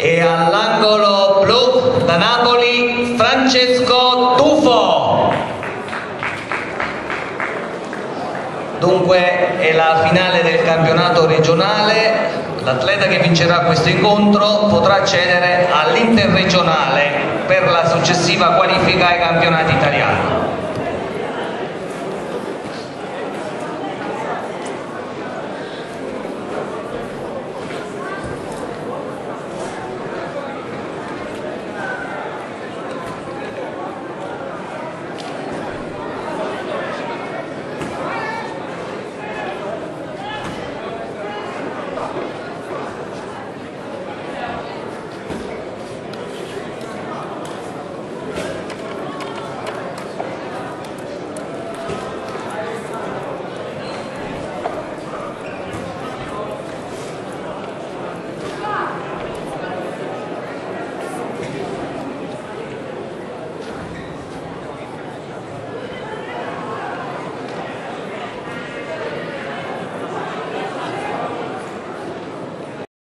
e all'angolo blu da Napoli Francesco Tufo. Dunque è la finale del campionato regionale, l'atleta che vincerà questo incontro potrà accedere all'interregionale per la successiva qualifica ai campionati italiani.